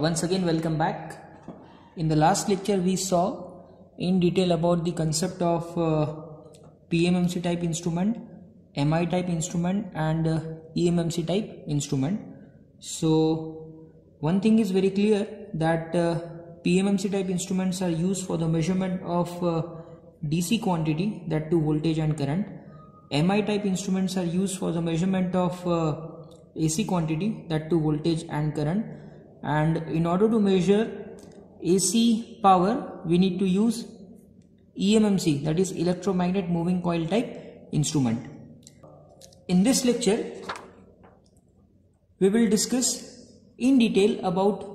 Once again, welcome back. In the last lecture, we saw in detail about the concept of uh, PMMC type instrument, MI type instrument, and uh, EMMC type instrument. So, one thing is very clear that uh, PMMC type instruments are used for the measurement of uh, DC quantity, that to voltage and current. MI type instruments are used for the measurement of uh, AC quantity, that to voltage and current and in order to measure AC power we need to use EMMC that is electromagnet moving coil type instrument. In this lecture we will discuss in detail about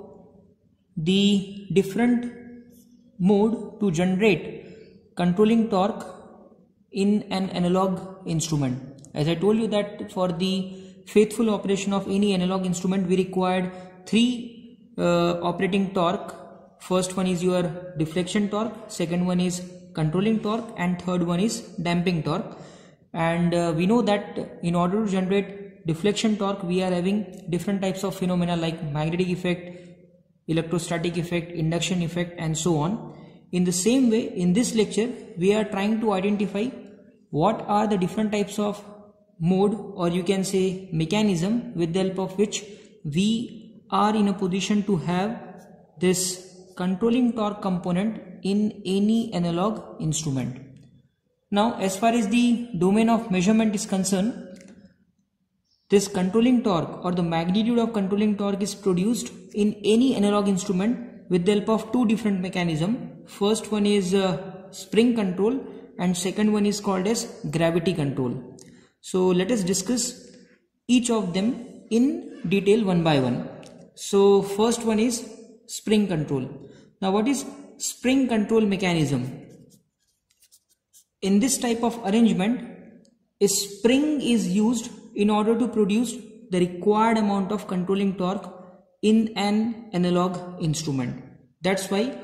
the different mode to generate controlling torque in an analog instrument. As I told you that for the faithful operation of any analog instrument we required three uh, operating torque. First one is your deflection torque second one is controlling torque and third one is damping torque. And uh, we know that in order to generate deflection torque we are having different types of phenomena like magnetic effect electrostatic effect induction effect and so on. In the same way in this lecture we are trying to identify what are the different types of mode or you can say mechanism with the help of which we are in a position to have this controlling torque component in any analog instrument. Now as far as the domain of measurement is concerned, this controlling torque or the magnitude of controlling torque is produced in any analog instrument with the help of two different mechanism. First one is uh, spring control and second one is called as gravity control. So let us discuss each of them in detail one by one. So first one is spring control. Now what is spring control mechanism? In this type of arrangement, a spring is used in order to produce the required amount of controlling torque in an analog instrument. That's why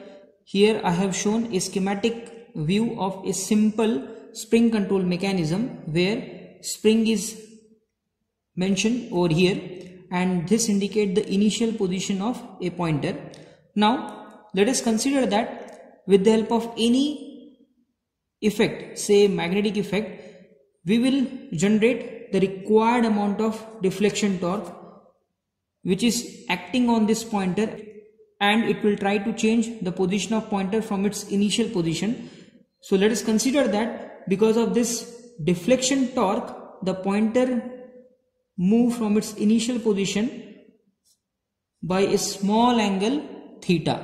here I have shown a schematic view of a simple spring control mechanism where spring is mentioned over here and this indicate the initial position of a pointer. Now let us consider that with the help of any effect say magnetic effect we will generate the required amount of deflection torque which is acting on this pointer and it will try to change the position of pointer from its initial position. So let us consider that because of this deflection torque the pointer move from its initial position by a small angle theta.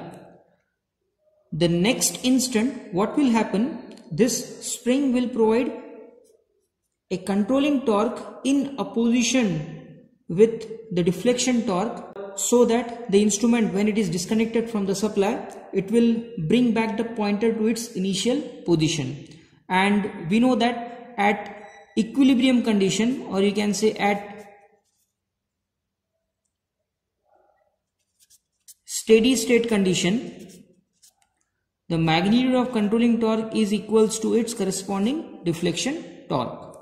The next instant what will happen this spring will provide a controlling torque in opposition with the deflection torque so that the instrument when it is disconnected from the supply it will bring back the pointer to its initial position and we know that at equilibrium condition or you can say at steady state condition the magnitude of controlling torque is equals to its corresponding deflection torque.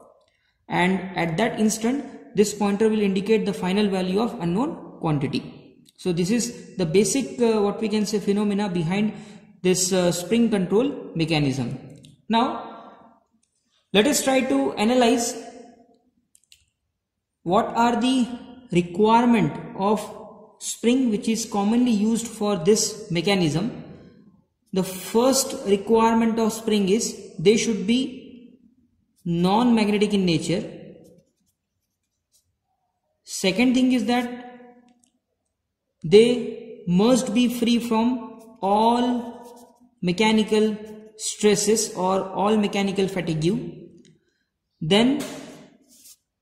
And at that instant this pointer will indicate the final value of unknown quantity. So this is the basic uh, what we can say phenomena behind this uh, spring control mechanism. Now let us try to analyze what are the requirement of spring which is commonly used for this mechanism the first requirement of spring is they should be non-magnetic in nature. Second thing is that they must be free from all mechanical stresses or all mechanical fatigue. Then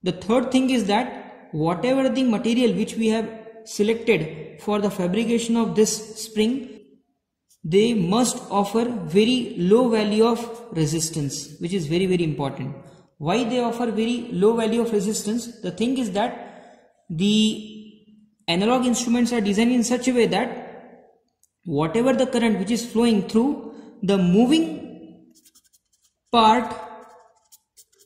the third thing is that whatever the material which we have selected for the fabrication of this spring they must offer very low value of resistance which is very very important. Why they offer very low value of resistance? The thing is that the analog instruments are designed in such a way that whatever the current which is flowing through the moving part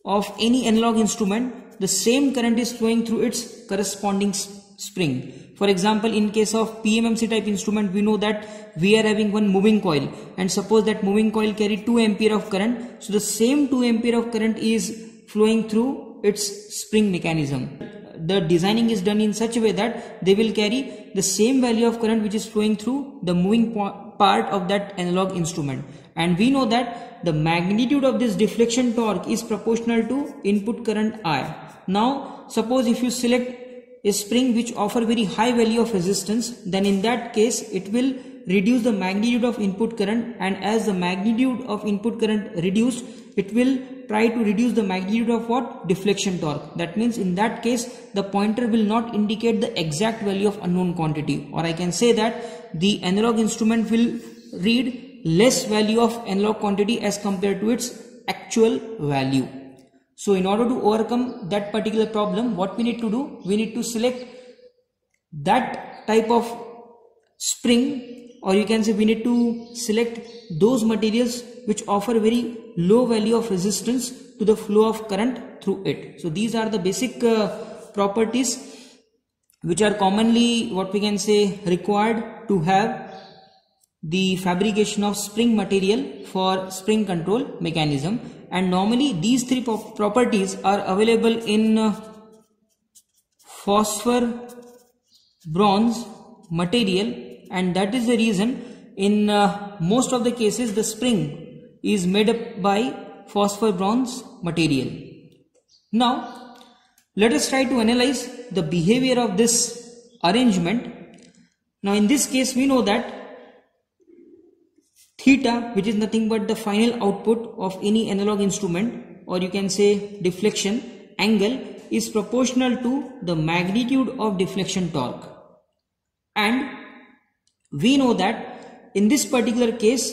of any analog instrument the same current is flowing through its corresponding spring For example, in case of PMMC type instrument, we know that we are having one moving coil and suppose that moving coil carry 2 ampere of current. So the same 2 ampere of current is flowing through its spring mechanism. The designing is done in such a way that they will carry the same value of current which is flowing through the moving part of that analog instrument and we know that the magnitude of this deflection torque is proportional to input current I. Now suppose if you select a spring which offer very high value of resistance then in that case it will reduce the magnitude of input current and as the magnitude of input current reduced it will try to reduce the magnitude of what? Deflection torque. That means in that case the pointer will not indicate the exact value of unknown quantity. Or I can say that the analog instrument will read less value of analog quantity as compared to its actual value so in order to overcome that particular problem, what we need to do? We need to select that type of spring or you can say we need to select those materials which offer very low value of resistance to the flow of current through it. So these are the basic uh, properties which are commonly what we can say required to have the fabrication of spring material for spring control mechanism and normally these three properties are available in uh, phosphor bronze material and that is the reason in uh, most of the cases the spring is made up by phosphor bronze material. Now let us try to analyze the behavior of this arrangement. Now in this case we know that theta which is nothing but the final output of any analog instrument or you can say deflection angle is proportional to the magnitude of deflection torque and we know that in this particular case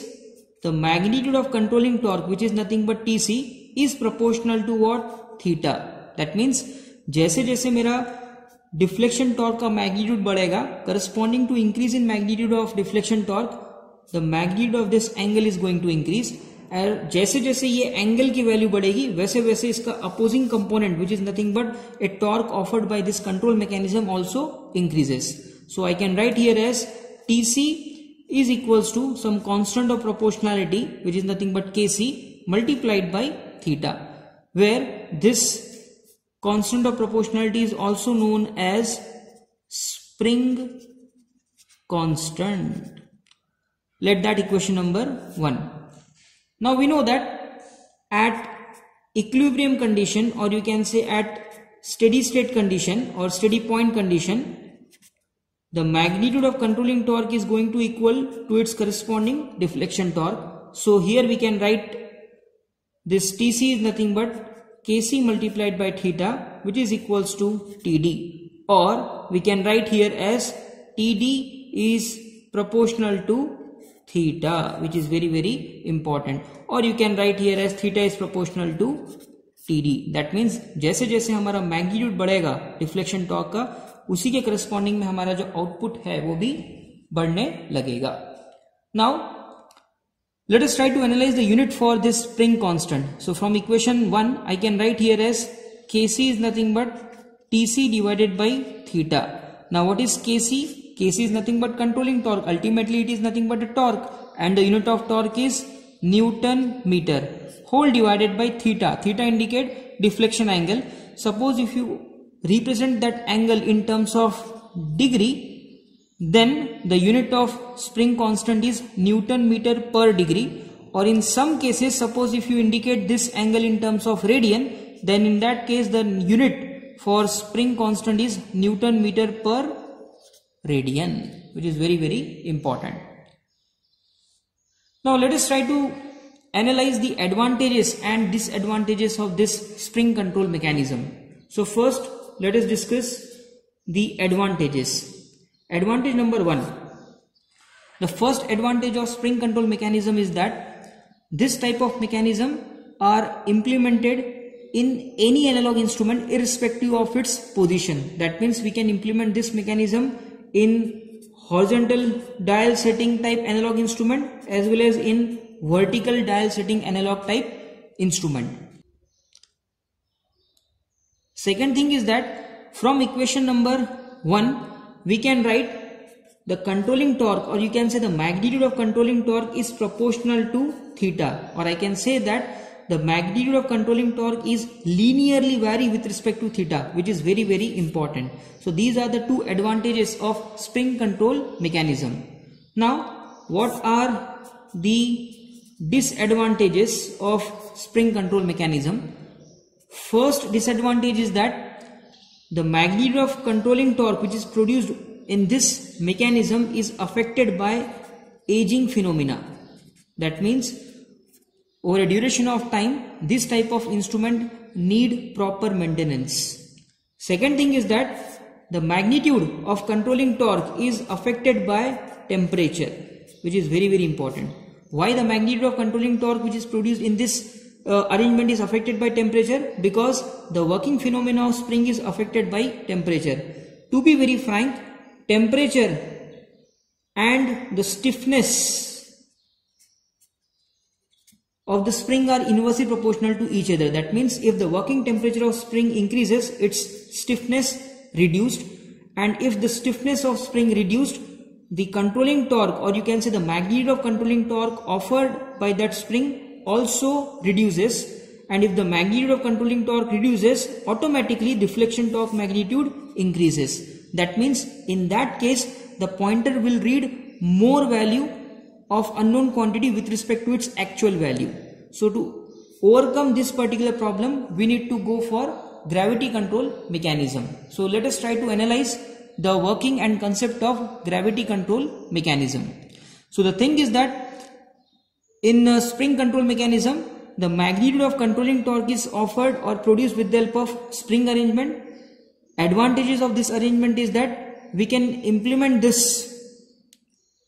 the magnitude of controlling torque which is nothing but tc is proportional to what theta that means जैसे जैसे मेरा deflection torque का magnitude बढ़ेगा corresponding to increase in magnitude of deflection torque the magnitude of this angle is going to increase and जैसे जैसे ये angle की value बढ़ेगी, वैसे वैसे इसका opposing component which is nothing but a torque offered by this control mechanism also increases so I can write here as T C is equals to some constant of proportionality which is nothing but K C multiplied by theta where this constant of proportionality is also known as spring constant let that equation number 1 now we know that at equilibrium condition or you can say at steady state condition or steady point condition the magnitude of controlling torque is going to equal to its corresponding deflection torque. So here we can write this tc is nothing but kc multiplied by theta which is equals to td or we can write here as td is proportional to theta which is very very important or you can write here as theta is proportional to td that means जैसे जैसे हमारा magnitude बढ़ेगा deflection torque का उसी के corresponding में हमारा जो आउटपुट है वो भी बढ़ने लगेगा now let us try to analyze the unit for this spring constant so from equation 1 i can write here as kc is nothing but tc divided by theta now what is kc Kc is nothing but controlling torque. Ultimately, it is nothing but a torque. And the unit of torque is Newton meter. Whole divided by theta. Theta indicate deflection angle. Suppose if you represent that angle in terms of degree, then the unit of spring constant is Newton meter per degree. Or in some cases, suppose if you indicate this angle in terms of radian, then in that case the unit for spring constant is Newton meter per radian which is very very important. Now let us try to analyze the advantages and disadvantages of this spring control mechanism. So first let us discuss the advantages. Advantage number one. The first advantage of spring control mechanism is that this type of mechanism are implemented in any analog instrument irrespective of its position. That means we can implement this mechanism in horizontal dial setting type analog instrument as well as in vertical dial setting analog type instrument. Second thing is that from equation number 1 we can write the controlling torque or you can say the magnitude of controlling torque is proportional to theta or I can say that the magnitude of controlling torque is linearly vary with respect to theta which is very very important. So these are the two advantages of spring control mechanism. Now what are the disadvantages of spring control mechanism? First disadvantage is that the magnitude of controlling torque which is produced in this mechanism is affected by aging phenomena. That means over a duration of time this type of instrument need proper maintenance. Second thing is that the magnitude of controlling torque is affected by temperature which is very very important. Why the magnitude of controlling torque which is produced in this uh, arrangement is affected by temperature because the working phenomena of spring is affected by temperature. To be very frank, temperature and the stiffness of the spring are inversely proportional to each other. That means if the working temperature of spring increases, its stiffness reduced. And if the stiffness of spring reduced, the controlling torque or you can say the magnitude of controlling torque offered by that spring also reduces. And if the magnitude of controlling torque reduces automatically deflection torque magnitude increases. That means in that case the pointer will read more value of unknown quantity with respect to its actual value. So to overcome this particular problem we need to go for gravity control mechanism. So let us try to analyze the working and concept of gravity control mechanism. So the thing is that in a spring control mechanism, the magnitude of controlling torque is offered or produced with the help of spring arrangement. Advantages of this arrangement is that we can implement this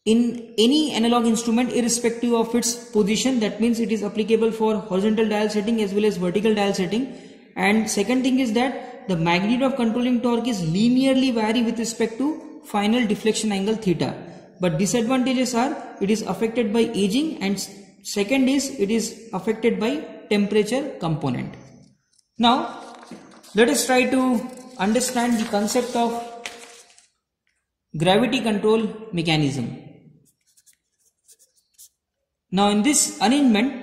in any analog instrument irrespective of its position that means it is applicable for horizontal dial setting as well as vertical dial setting and second thing is that the magnitude of controlling torque is linearly vary with respect to final deflection angle theta but disadvantages are it is affected by aging and Second is it is affected by temperature component. Now let us try to understand the concept of gravity control mechanism. Now in this arrangement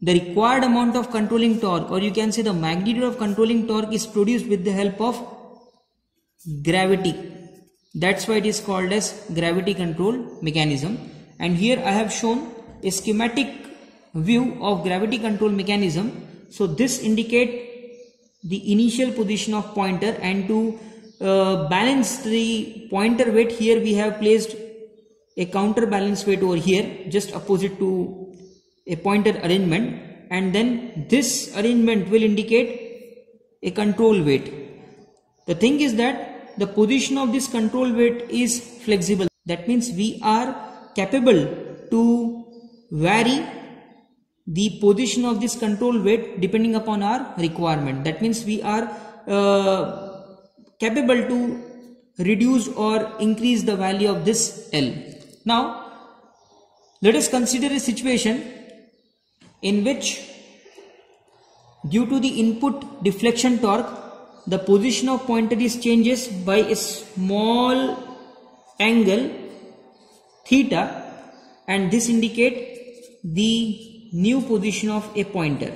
the required amount of controlling torque or you can say the magnitude of controlling torque is produced with the help of gravity. That's why it is called as gravity control mechanism and here I have shown a schematic view of gravity control mechanism. So this indicate the initial position of pointer and to uh, balance the pointer weight here we have placed a counterbalance weight over here just opposite to a pointer arrangement and then this arrangement will indicate a control weight. The thing is that the position of this control weight is flexible. That means we are capable to vary the position of this control weight depending upon our requirement that means we are uh, capable to reduce or increase the value of this L now let us consider a situation in which due to the input deflection torque the position of pointer is changes by a small angle theta and this indicate the new position of a pointer.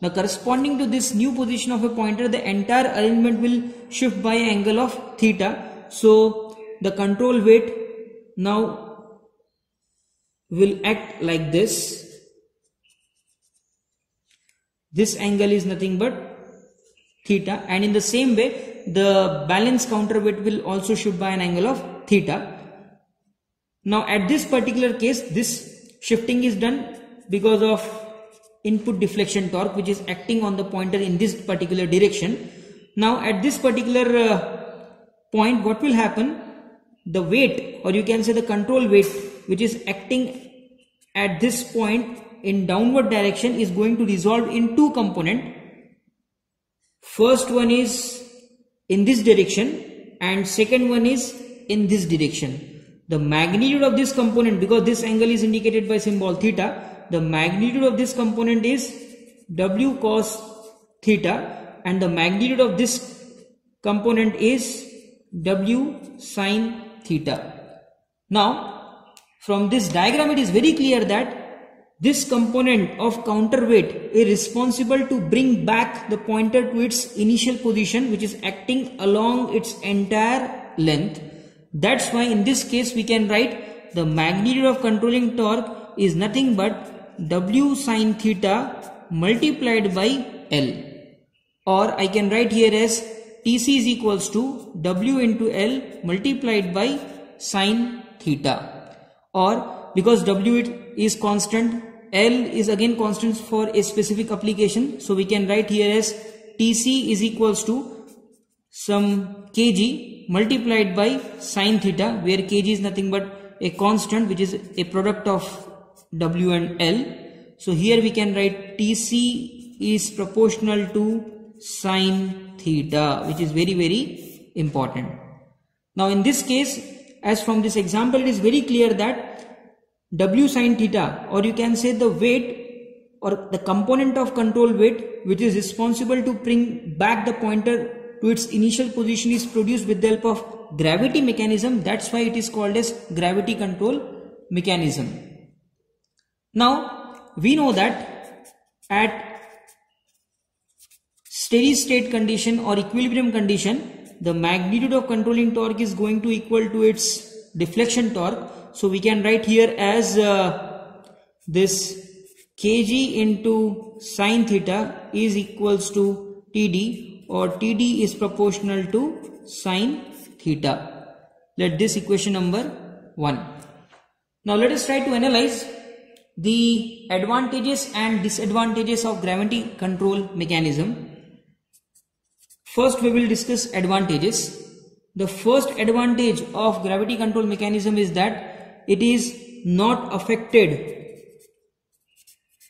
Now corresponding to this new position of a pointer, the entire arrangement will shift by an angle of theta. So the control weight now will act like this. This angle is nothing but theta and in the same way the balance counterweight will also shift by an angle of theta. Now at this particular case this Shifting is done because of input deflection torque which is acting on the pointer in this particular direction. Now at this particular uh, point what will happen? The weight or you can say the control weight which is acting at this point in downward direction is going to resolve in two component. First one is in this direction and second one is in this direction the magnitude of this component because this angle is indicated by symbol theta the magnitude of this component is w cos theta and the magnitude of this component is W sine theta. Now, from this diagram, it is very clear that this component of counterweight is responsible to bring back the pointer to its initial position, which is acting along its entire length. That's why in this case, we can write the magnitude of controlling torque is nothing but W sine theta multiplied by L. Or I can write here as TC is equals to W into L multiplied by sine theta. Or because W is constant, L is again constant for a specific application. So we can write here as TC is equals to some kg multiplied by sine theta where kg is nothing but a constant which is a product of W and L. So here we can write TC is proportional to sine theta which is very very important. Now in this case as from this example it is very clear that W sine theta or you can say the weight or the component of control weight which is responsible to bring back the pointer to its initial position is produced with the help of gravity mechanism that's why it is called as gravity control mechanism. Now we know that at steady state condition or equilibrium condition the magnitude of controlling torque is going to equal to its deflection torque. So we can write here as uh, this kg into sine theta is equals to td or td is proportional to sine theta. Let this equation number 1. Now let us try to analyze the advantages and disadvantages of gravity control mechanism. First we will discuss advantages. The first advantage of gravity control mechanism is that it is not affected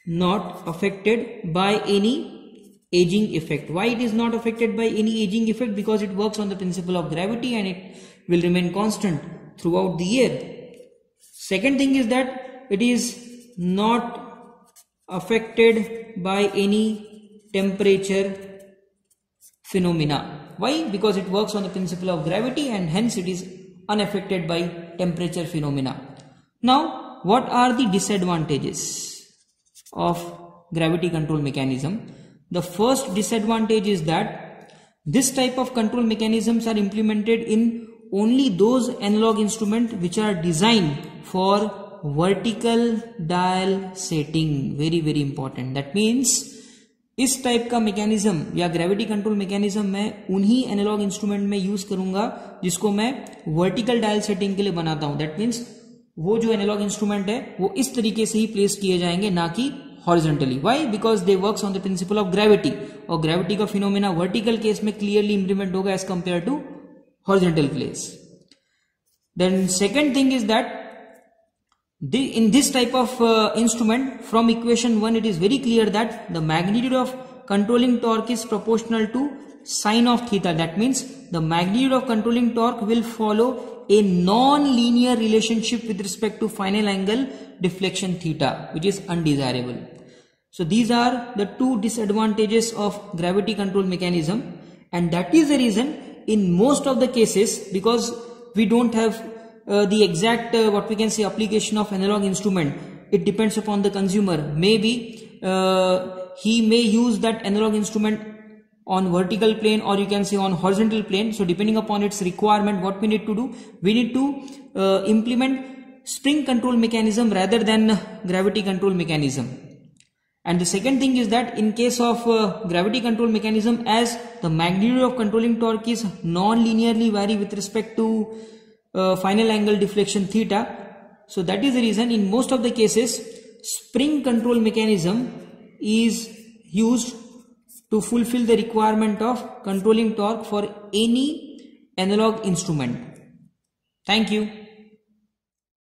not affected by any aging effect. Why it is not affected by any aging effect? Because it works on the principle of gravity and it will remain constant throughout the year. Second thing is that it is not affected by any temperature phenomena. Why? Because it works on the principle of gravity and hence it is unaffected by temperature phenomena. Now, what are the disadvantages of gravity control mechanism? The first disadvantage is that this type of control mechanisms are implemented in only those analog instruments which are designed for vertical dial setting. Very, very important. That means इस type का mechanism या gravity control mechanism मैं उन्हीं analogue instrument में use करूँगा, जिसको मैं vertical dial setting के लिए बनाता हूँ। दैट मीन्स वो जो एनालॉग इंस्ट्रूमेंट है, वो इस तरीके से ही प्लेस किए जाएँगे, ना कि horizontally why because they work on the principle of gravity और ग्रेविटी का फिनोमिना वर्टिकल केस में क्लियरली इंप्लीमेंट होगा as compare to horizontal place then second thing is that the, in this type of uh, instrument from equation 1 it is very clear that the magnitude of controlling torque is proportional to sine of theta. That means the magnitude of controlling torque will follow a non-linear relationship with respect to final angle deflection theta which is undesirable. So these are the two disadvantages of gravity control mechanism and that is the reason in most of the cases because we don't have uh, the exact uh, what we can say application of analog instrument it depends upon the consumer. Maybe uh, he may use that analog instrument on vertical plane or you can say on horizontal plane. So depending upon its requirement what we need to do we need to uh, implement spring control mechanism rather than gravity control mechanism. And the second thing is that in case of uh, gravity control mechanism as the magnitude of controlling torque is non-linearly vary with respect to uh, final angle deflection theta. So that is the reason in most of the cases spring control mechanism is used to fulfill the requirement of controlling torque for any analog instrument. Thank you.